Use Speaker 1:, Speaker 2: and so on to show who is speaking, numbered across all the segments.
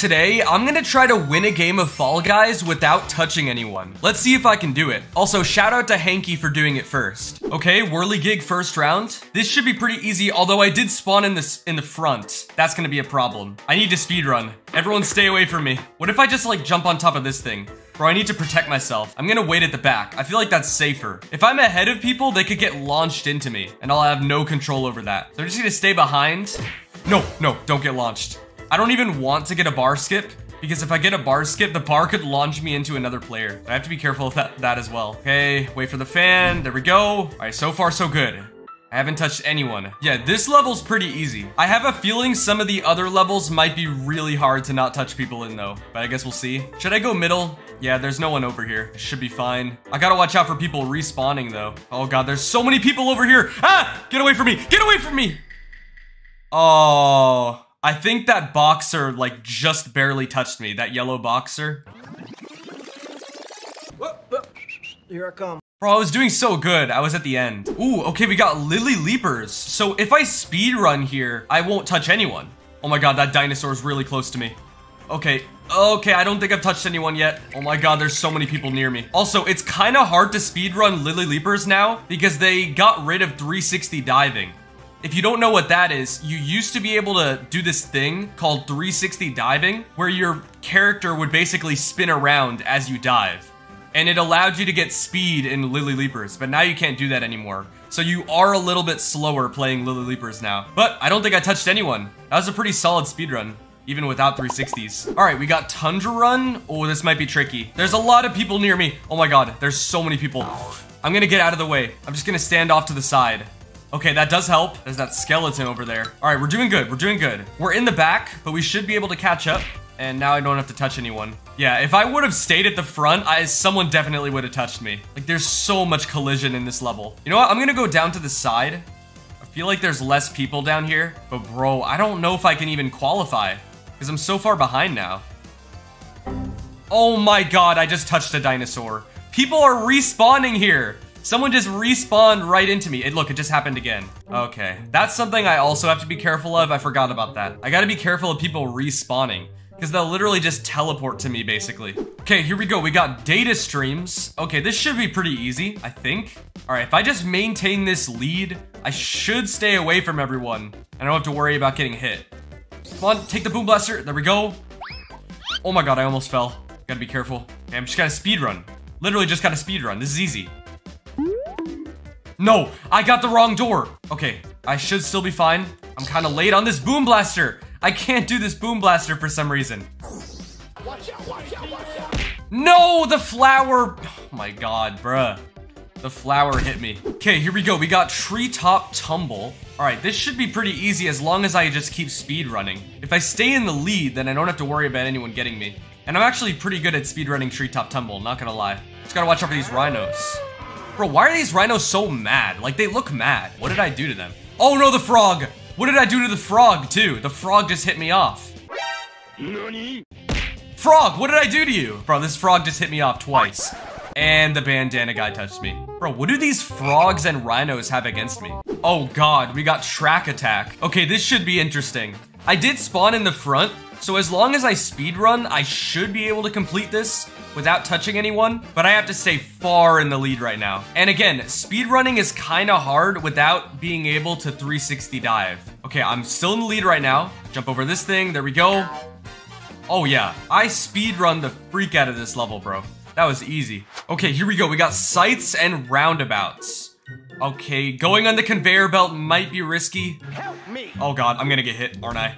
Speaker 1: Today, I'm gonna try to win a game of Fall Guys without touching anyone. Let's see if I can do it. Also, shout out to Hanky for doing it first. Okay, Whirligig first round. This should be pretty easy, although I did spawn in this in the front. That's gonna be a problem. I need to speed run. Everyone stay away from me. What if I just like jump on top of this thing? Bro, I need to protect myself. I'm gonna wait at the back. I feel like that's safer. If I'm ahead of people, they could get launched into me, and I'll have no control over that. So I'm just gonna stay behind. No, no, don't get launched. I don't even want to get a bar skip because if I get a bar skip, the bar could launch me into another player. I have to be careful of that, that as well. Okay, wait for the fan. There we go. All right, so far so good. I haven't touched anyone. Yeah, this level's pretty easy. I have a feeling some of the other levels might be really hard to not touch people in though, but I guess we'll see. Should I go middle? Yeah, there's no one over here. Should be fine. I gotta watch out for people respawning though. Oh god, there's so many people over here. Ah! Get away from me! Get away from me! Oh, I think that boxer like just barely touched me. That yellow boxer.
Speaker 2: Here I come.
Speaker 1: Bro, I was doing so good. I was at the end. Ooh, okay, we got Lily Leapers. So if I speed run here, I won't touch anyone. Oh my god, that dinosaur is really close to me. Okay, okay, I don't think I've touched anyone yet. Oh my god, there's so many people near me. Also, it's kind of hard to speedrun Lily Leapers now because they got rid of 360 diving. If you don't know what that is, you used to be able to do this thing called 360 diving, where your character would basically spin around as you dive. And it allowed you to get speed in Lily Leapers, but now you can't do that anymore. So you are a little bit slower playing Lily Leapers now. But I don't think I touched anyone. That was a pretty solid speedrun even without 360s. All right, we got Tundra Run. Oh, this might be tricky. There's a lot of people near me. Oh my God, there's so many people. I'm gonna get out of the way. I'm just gonna stand off to the side. Okay, that does help. There's that skeleton over there. All right, we're doing good. We're doing good. We're in the back, but we should be able to catch up. And now I don't have to touch anyone. Yeah, if I would have stayed at the front, I, someone definitely would have touched me. Like, there's so much collision in this level. You know what? I'm gonna go down to the side. I feel like there's less people down here. But bro, I don't know if I can even qualify. Because I'm so far behind now. Oh my god, I just touched a dinosaur. People are respawning here. Someone just respawned right into me. It, look, it just happened again. Okay, that's something I also have to be careful of. I forgot about that. I gotta be careful of people respawning because they'll literally just teleport to me, basically. Okay, here we go. We got data streams. Okay, this should be pretty easy, I think. All right, if I just maintain this lead, I should stay away from everyone. And I don't have to worry about getting hit. Come on, take the boom blaster. There we go. Oh my god, I almost fell. Gotta be careful. Okay, I'm just gotta speed run. Literally just gotta speed run. This is easy. No, I got the wrong door. Okay, I should still be fine. I'm kind of late on this boom blaster. I can't do this boom blaster for some reason. Watch out, watch out, watch out. No, the flower. Oh my god, bruh. The flower hit me. Okay, here we go. We got treetop tumble. All right, this should be pretty easy as long as I just keep speed running. If I stay in the lead, then I don't have to worry about anyone getting me. And I'm actually pretty good at speed running treetop tumble, not gonna lie. Just gotta watch out for these rhinos. Bro, why are these rhinos so mad? Like, they look mad. What did I do to them? Oh no, the frog! What did I do to the frog, too? The frog just hit me off. Nani? Frog, what did I do to you? Bro, this frog just hit me off twice. And the bandana guy touched me. Bro, what do these frogs and rhinos have against me? Oh god, we got track attack. Okay, this should be interesting. I did spawn in the front, so as long as I speed run, I should be able to complete this without touching anyone, but I have to stay far in the lead right now. And again, speed running is kind of hard without being able to 360 dive. Okay, I'm still in the lead right now. Jump over this thing, there we go. Oh yeah, I speed run the freak out of this level, bro. That was easy. Okay, here we go. We got sights and roundabouts. Okay, going on the conveyor belt might be risky. Help me. Oh god, I'm gonna get hit, aren't I?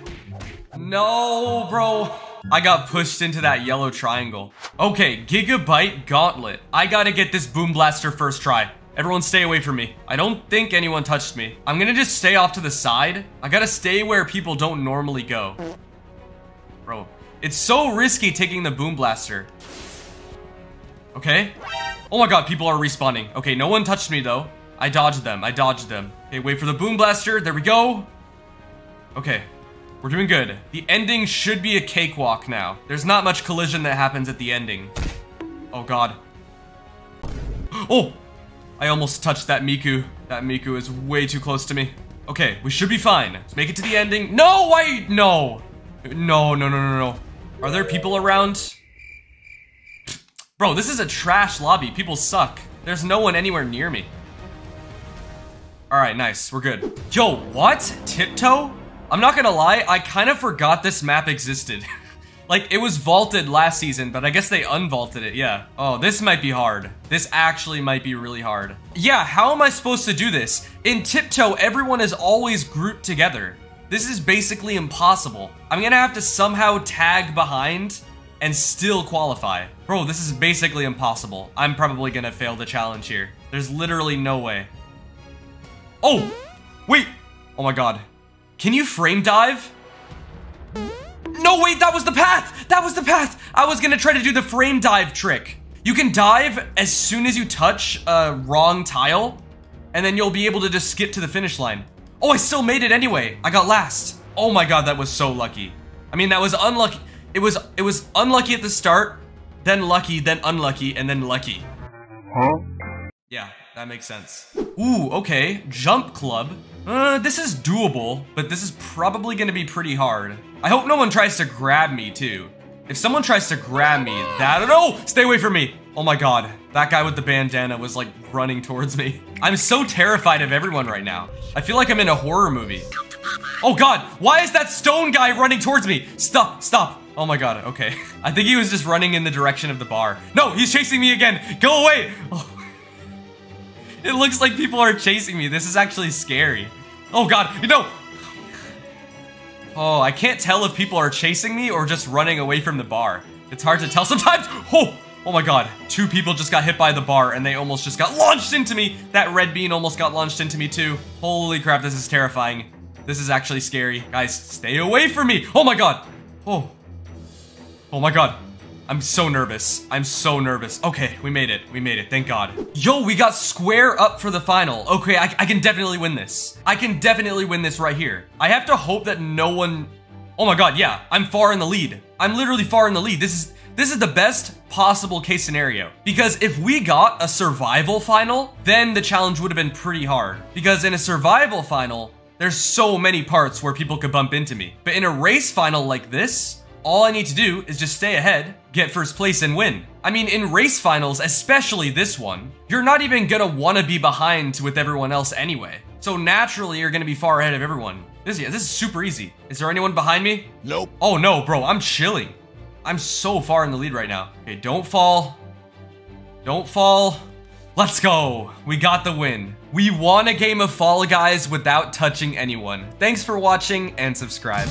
Speaker 1: No, bro. I got pushed into that yellow triangle. Okay, Gigabyte Gauntlet. I gotta get this Boom Blaster first try. Everyone stay away from me. I don't think anyone touched me. I'm gonna just stay off to the side. I gotta stay where people don't normally go. Bro, it's so risky taking the Boom Blaster. Okay. Oh my god, people are respawning. Okay, no one touched me though. I dodged them. I dodged them. Okay, wait for the boom blaster. There we go. Okay. We're doing good. The ending should be a cakewalk now. There's not much collision that happens at the ending. Oh god. Oh! I almost touched that Miku. That Miku is way too close to me. Okay, we should be fine. Let's make it to the ending. No, why? No. No, no, no, no, no. Are there people around? Bro, this is a trash lobby. People suck. There's no one anywhere near me. Alright, nice. We're good. Yo, what? Tiptoe? I'm not gonna lie, I kind of forgot this map existed. like, it was vaulted last season, but I guess they unvaulted it, yeah. Oh, this might be hard. This actually might be really hard. Yeah, how am I supposed to do this? In Tiptoe, everyone is always grouped together. This is basically impossible. I'm gonna have to somehow tag behind and still qualify. Bro, this is basically impossible. I'm probably gonna fail the challenge here. There's literally no way. Oh! Wait! Oh my god. Can you frame dive? No, wait, that was the path! That was the path! I was gonna try to do the frame dive trick. You can dive as soon as you touch a wrong tile, and then you'll be able to just skip to the finish line. Oh, I still made it anyway. I got last. Oh my god, that was so lucky. I mean, that was unlucky. It was it was unlucky at the start, then lucky, then unlucky, and then lucky. Huh? Yeah, that makes sense. Ooh, okay. Jump club. Uh, this is doable, but this is probably gonna be pretty hard. I hope no one tries to grab me, too. If someone tries to grab me, that- No! Stay away from me! Oh my god. That guy with the bandana was, like, running towards me. I'm so terrified of everyone right now. I feel like I'm in a horror movie. Oh god! Why is that stone guy running towards me? Stop! Stop! Oh my god, okay. I think he was just running in the direction of the bar. No, he's chasing me again! Go away! Oh. It looks like people are chasing me. This is actually scary. Oh god, no! Oh, I can't tell if people are chasing me or just running away from the bar. It's hard to tell sometimes. Oh, oh my god. Two people just got hit by the bar and they almost just got launched into me. That red bean almost got launched into me too. Holy crap, this is terrifying. This is actually scary. Guys, stay away from me. Oh my god. Oh. Oh my god. I'm so nervous. I'm so nervous. Okay, we made it. We made it. Thank God. Yo, we got square up for the final. Okay, I, I, can definitely win this. I can definitely win this right here. I have to hope that no one... Oh my God, yeah. I'm far in the lead. I'm literally far in the lead. This is... This is the best possible case scenario. Because if we got a survival final, then the challenge would have been pretty hard. Because in a survival final, there's so many parts where people could bump into me. But in a race final like this, all I need to do is just stay ahead, get first place, and win. I mean, in race finals, especially this one, you're not even gonna wanna be behind with everyone else anyway. So naturally, you're gonna be far ahead of everyone. This, yeah, this is super easy. Is there anyone behind me?
Speaker 3: Nope.
Speaker 1: Oh no, bro, I'm chilling. I'm so far in the lead right now. Okay, don't fall. Don't fall. Let's go. We got the win. We won a game of Fall Guys without touching anyone. Thanks for watching and subscribe.